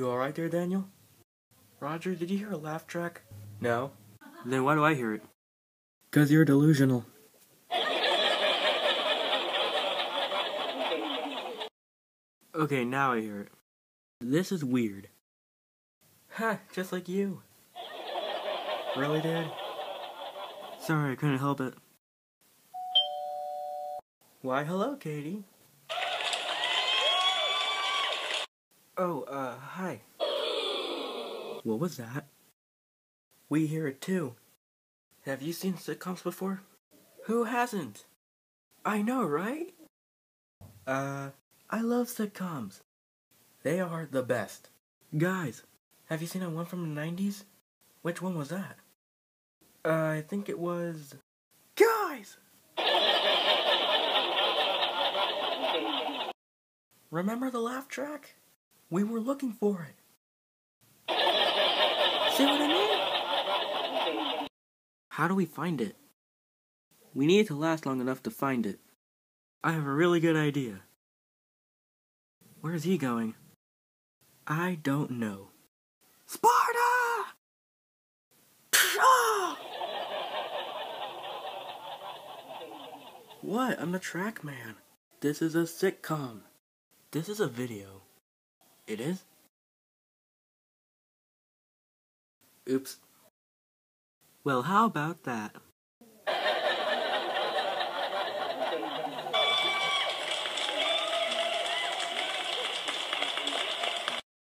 You alright there, Daniel? Roger, did you hear a laugh track? No. Then why do I hear it? Cause you're delusional. Okay, now I hear it. This is weird. Ha, just like you. Really, Dad? Sorry, I couldn't help it. Why, hello, Katie. Oh, uh, hi. What was that? We hear it too. Have you seen sitcoms before? Who hasn't? I know, right? Uh, I love sitcoms. They are the best. Guys, have you seen that one from the 90s? Which one was that? Uh, I think it was. Guys! Remember the laugh track? We were looking for it. See what I mean? How do we find it? We need to last long enough to find it. I have a really good idea. Where is he going? I don't know. Sparta! What? I'm the track man. This is a sitcom. This is a video. It is? Oops. Well, how about that?